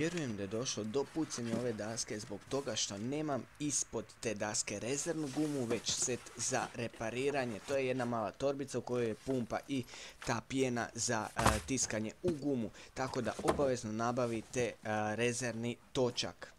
Vjerujem da je došlo do pucanja ove daske zbog toga što nemam ispod te daske rezervnu gumu, već set za repariranje. To je jedna mala torbica u kojoj je pumpa i ta pjena za e, tiskanje u gumu. Tako da obavezno nabavite e, rezervni točak.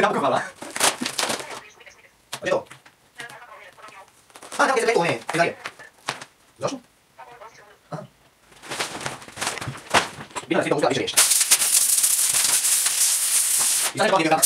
¿Qué tal? ¿Qué tal?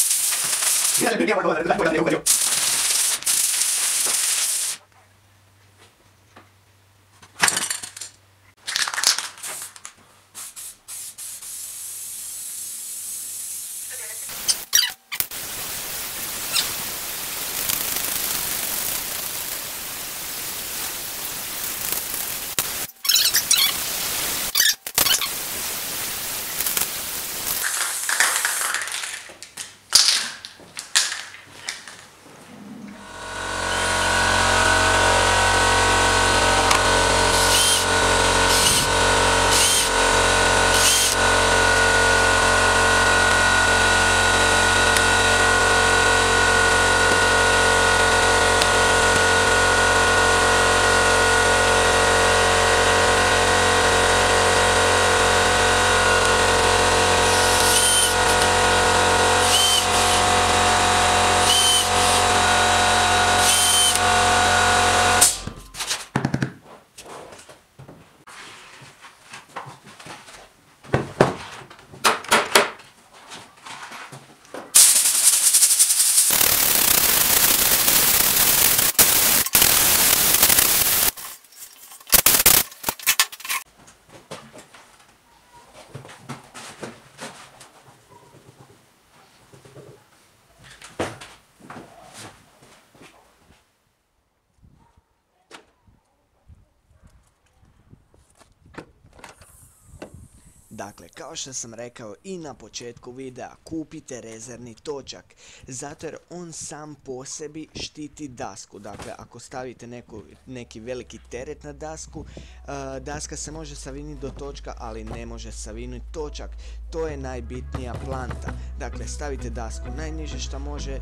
Dakle, kao što sam rekao i na početku videa, kupite rezervni točak, zato jer on sam po sebi štiti dasku. Dakle, ako stavite neku, neki veliki teret na dasku, e, daska se može savinuti do točka, ali ne može savinuti točak. To je najbitnija planta. Dakle, stavite dasku najniže što može,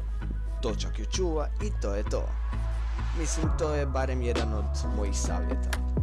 točak ju čuva i to je to. Mislim, to je barem jedan od mojih savjeta.